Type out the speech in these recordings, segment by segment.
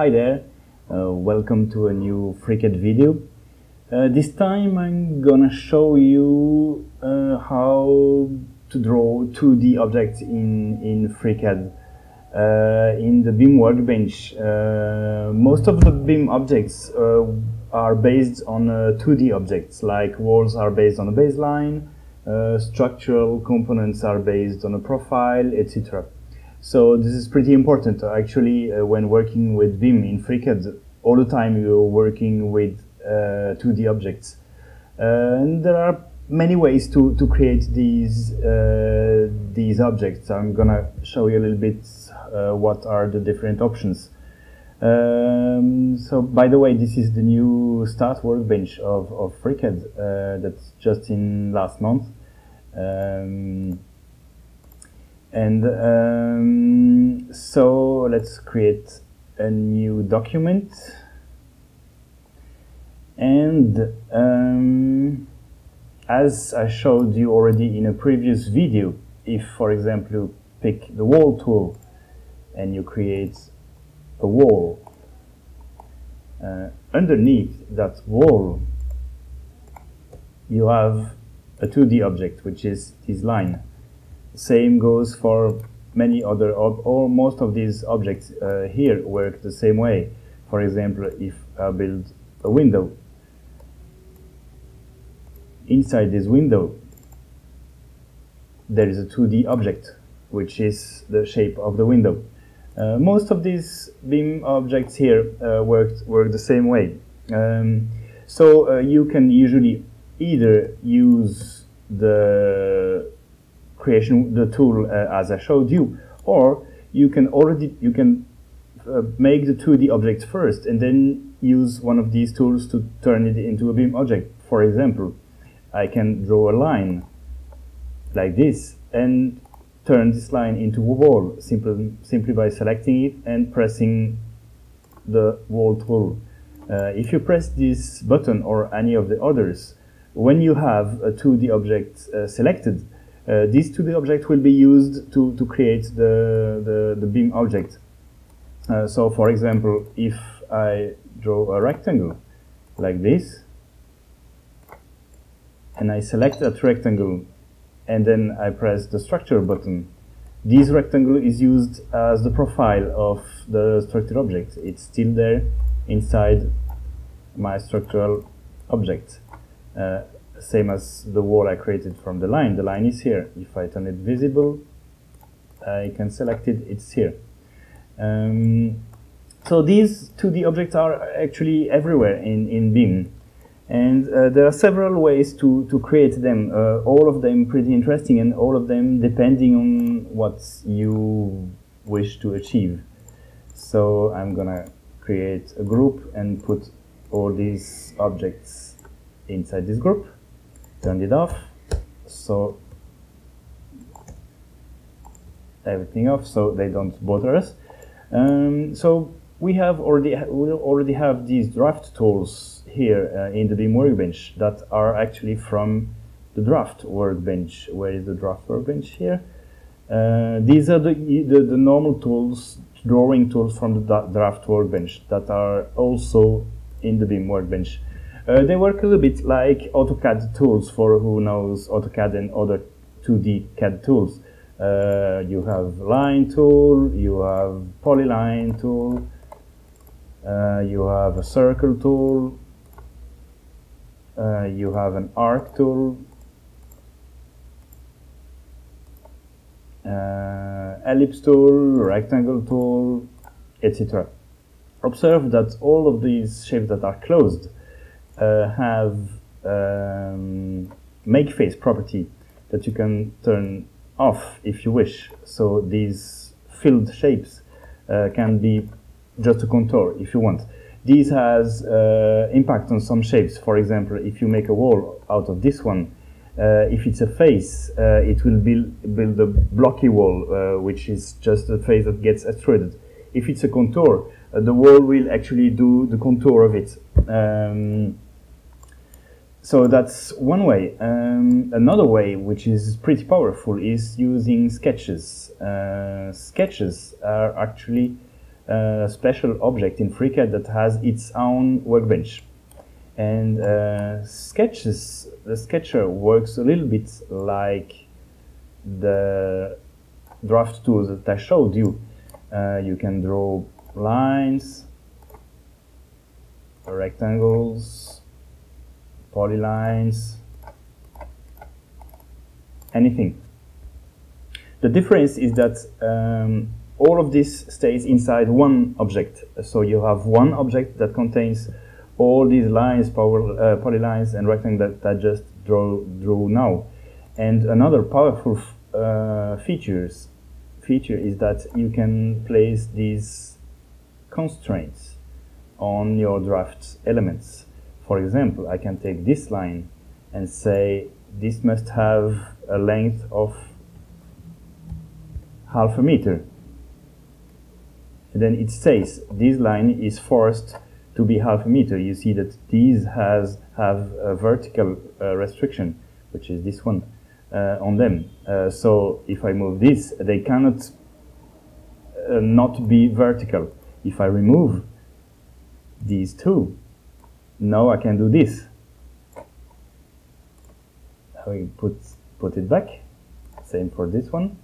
Hi there, uh, welcome to a new FreeCAD video. Uh, this time I'm gonna show you uh, how to draw 2D objects in, in FreeCAD uh, in the BIM workbench. Uh, most of the BIM objects uh, are based on 2D objects, like walls are based on a baseline, structural components are based on a profile, etc. So this is pretty important. Actually, uh, when working with BIM in FreeCAD, all the time you're working with uh, 2D objects. Uh, and there are many ways to, to create these, uh, these objects. I'm gonna show you a little bit uh, what are the different options. Um, so by the way, this is the new start workbench of, of FreeCAD uh, that's just in last month. Um, and um, so let's create a new document. And um, as I showed you already in a previous video, if, for example, you pick the wall tool and you create a wall, uh, underneath that wall, you have a 2D object, which is this line. Same goes for many other, or most of these objects uh, here work the same way. For example, if I build a window, inside this window, there is a 2D object, which is the shape of the window. Uh, most of these BIM objects here uh, work, work the same way. Um, so uh, you can usually either use the creation the tool uh, as I showed you, or you can already you can uh, make the 2D object first and then use one of these tools to turn it into a BIM object. For example, I can draw a line like this and turn this line into a wall simply, simply by selecting it and pressing the wall tool. Uh, if you press this button or any of the others, when you have a 2D object uh, selected, uh, these 2D objects will be used to, to create the, the, the BIM object. Uh, so for example, if I draw a rectangle like this, and I select that rectangle, and then I press the structure button, this rectangle is used as the profile of the structured object. It's still there inside my structural object. Uh, same as the wall I created from the line. The line is here. If I turn it visible, I can select it, it's here. Um, so these 2D objects are actually everywhere in, in BIM. And uh, there are several ways to, to create them, uh, all of them pretty interesting and all of them depending on what you wish to achieve. So I'm gonna create a group and put all these objects inside this group turned it off. So everything off so they don't bother us. Um, so we have already we already have these draft tools here uh, in the BIM workbench that are actually from the draft workbench. Where is the draft workbench here? Uh, these are the, the, the normal tools drawing tools from the draft workbench that are also in the BIM workbench uh, they work a little bit like AutoCAD tools for who knows AutoCAD and other 2D CAD tools. Uh, you have line tool, you have polyline tool, uh, you have a circle tool, uh, you have an arc tool, uh, ellipse tool, rectangle tool, etc. Observe that all of these shapes that are closed have um, make face property that you can turn off if you wish. So these filled shapes uh, can be just a contour if you want. This has uh, impact on some shapes. For example, if you make a wall out of this one, uh, if it's a face, uh, it will build, build a blocky wall, uh, which is just a face that gets extruded. If it's a contour, the wall will actually do the contour of it. Um, so that's one way. Um, another way, which is pretty powerful, is using sketches. Uh, sketches are actually a special object in FreeCAD that has its own workbench. And uh, sketches, the sketcher works a little bit like the draft tools that I showed you. Uh, you can draw lines, rectangles, polylines, anything. The difference is that um, all of this stays inside one object. So you have one object that contains all these lines, power, uh, polylines, and rectangles that I just draw, drew now. And another powerful uh, features feature is that you can place these constraints on your draft elements. For example, I can take this line and say this must have a length of half a meter. And then it says this line is forced to be half a meter. You see that these has have a vertical uh, restriction, which is this one, uh, on them. Uh, so if I move this, they cannot uh, not be vertical. If I remove these two. Now I can do this. I put, put it back. Same for this one.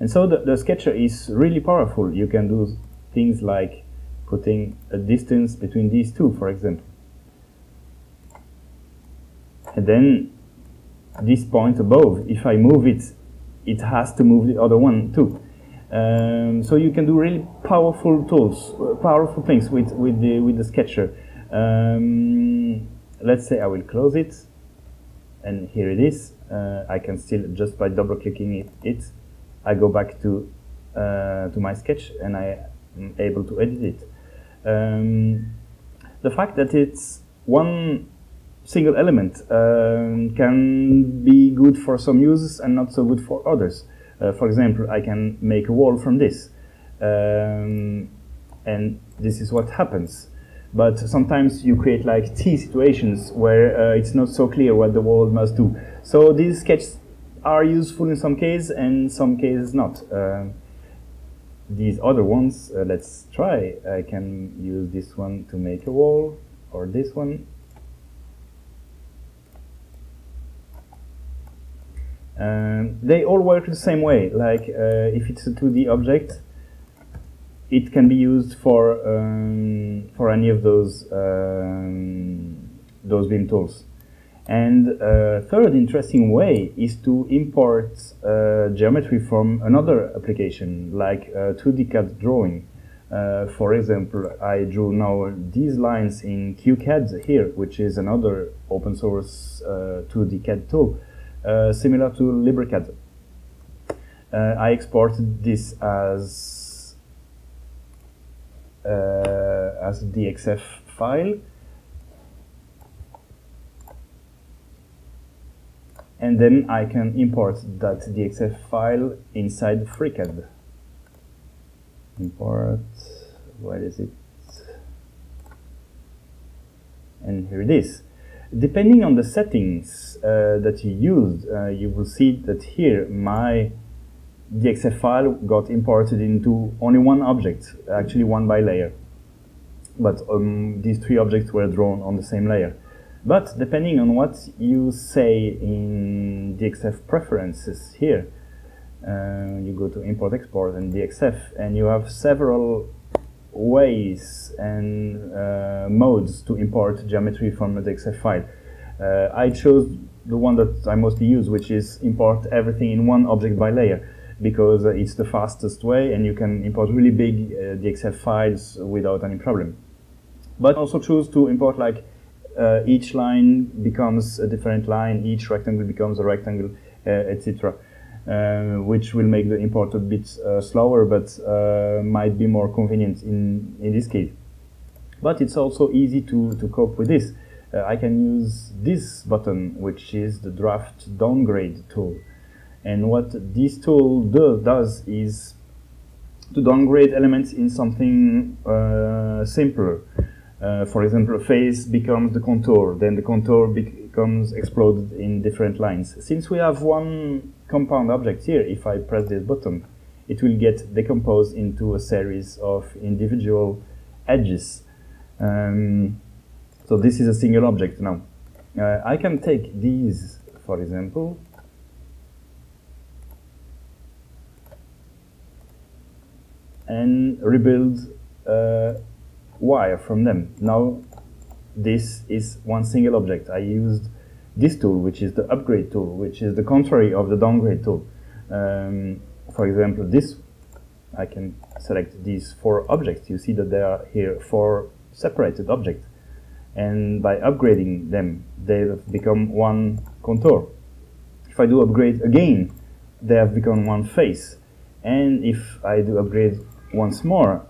And so the, the sketcher is really powerful. You can do things like putting a distance between these two, for example. And then this point above, if I move it, it has to move the other one too. Um, so you can do really powerful tools, powerful things with, with, the, with the Sketcher. Um, let's say I will close it, and here it is. Uh, I can still, just by double clicking it, it I go back to, uh, to my sketch and I am able to edit it. Um, the fact that it's one single element um, can be good for some users and not so good for others. Uh, for example, I can make a wall from this. Um, and this is what happens. But sometimes you create like T situations where uh, it's not so clear what the wall must do. So these sketches are useful in some cases and some cases not. Uh, these other ones, uh, let's try. I can use this one to make a wall or this one Um, they all work the same way. Like uh, if it's a 2D object, it can be used for um, for any of those um, those BIM tools. And a third interesting way is to import uh, geometry from another application, like 2D CAD drawing. Uh, for example, I drew now these lines in QCAD here, which is another open source 2D uh, CAD tool. Uh, similar to LibreCAD. Uh, I exported this as uh, as a DXF file and then I can import that DXF file inside FreeCAD. Import, where is it? And here it is. Depending on the settings uh, that you used, uh, you will see that here my DXF file got imported into only one object, actually one by layer. But um, these three objects were drawn on the same layer. But depending on what you say in DXF preferences here, uh, you go to import export and DXF and you have several ways and uh, modes to import geometry from a DXF file. Uh, I chose the one that I mostly use, which is import everything in one object by layer, because uh, it's the fastest way and you can import really big uh, DXF files without any problem. But also choose to import like uh, each line becomes a different line, each rectangle becomes a rectangle, uh, etc. Uh, which will make the import a bit uh, slower, but uh, might be more convenient in, in this case. But it's also easy to, to cope with this. I can use this button, which is the draft downgrade tool. And what this tool do, does is to downgrade elements in something uh, simpler. Uh, for example, a face becomes the contour, then the contour becomes exploded in different lines. Since we have one compound object here, if I press this button, it will get decomposed into a series of individual edges. Um, so this is a single object now. Uh, I can take these, for example, and rebuild a wire from them. Now this is one single object. I used this tool, which is the upgrade tool, which is the contrary of the downgrade tool. Um, for example, this, I can select these four objects. You see that there are here four separated objects. And by upgrading them, they've become one contour. If I do upgrade again, they have become one face. And if I do upgrade once more,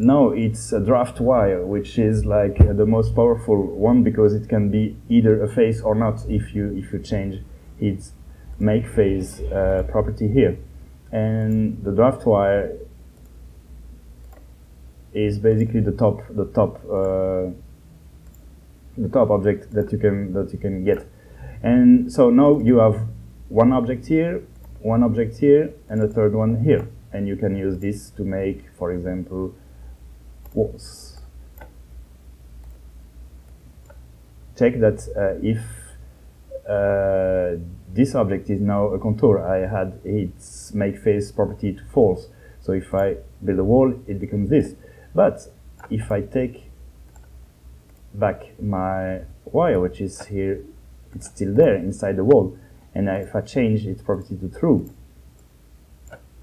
now it's a draft wire, which is like uh, the most powerful one because it can be either a face or not if you if you change its make face uh, property here. And the draft wire is basically the top the top uh, the top object that you can that you can get. And so now you have one object here, one object here, and a third one here. And you can use this to make, for example, walls. Check that uh, if uh, this object is now a contour, I had its make face property to false. So if I build a wall, it becomes this. But if I take back my wire, which is here, it's still there inside the wall, and if I change its property to true,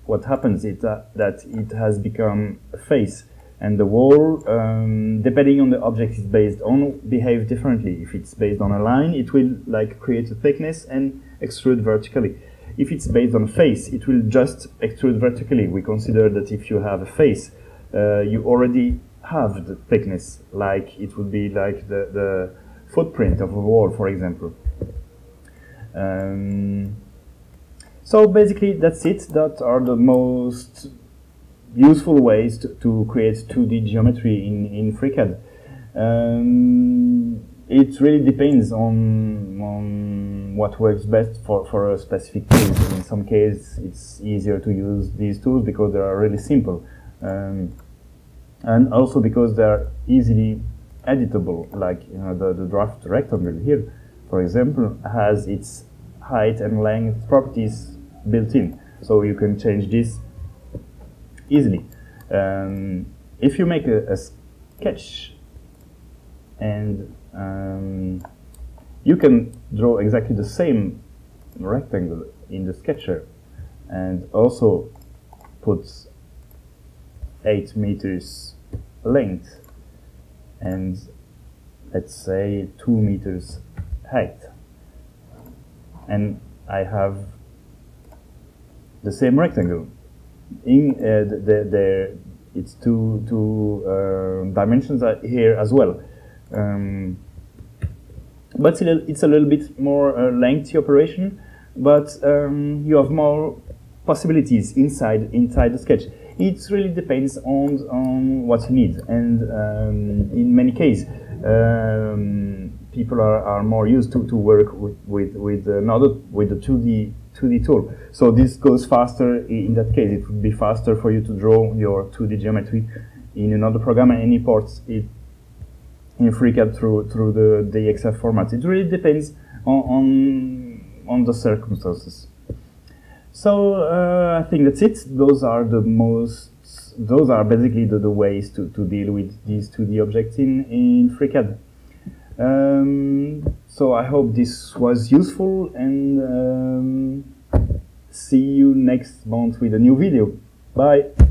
what happens is that, that it has become a face and the wall, um, depending on the object it's based on, behave differently. If it's based on a line, it will like create a thickness and extrude vertically. If it's based on face, it will just extrude vertically. We consider that if you have a face, uh, you already have the thickness, like it would be like the, the footprint of a wall, for example. Um, so basically, that's it. That are the most useful ways to, to create 2D geometry in, in FreeCAD. Um, it really depends on, on what works best for, for a specific case. In some cases, it's easier to use these tools because they are really simple. Um, and also because they're easily editable, like you know, the, the draft rectangle here, for example, has its height and length properties built in. So you can change this easily. Um, if you make a, a sketch and um, you can draw exactly the same rectangle in the sketcher and also put 8 meters length and let's say 2 meters height and I have the same rectangle in uh, the, the, it's two two uh, dimensions here as well. Um, but it's a little bit more uh, lengthy operation, but um, you have more possibilities inside inside the sketch. It really depends on on what you need, and um, in many cases, um, people are, are more used to, to work with with with another with the two D 2D tool. So this goes faster in that case. It would be faster for you to draw your 2D geometry in another program and import it in FreeCAD through through the, DXF format. It really depends on on, on the circumstances. So uh, I think that's it. Those are the most those are basically the, the ways to, to deal with these 2D objects in, in FreeCAD. Um, so I hope this was useful and um, see you next month with a new video. Bye!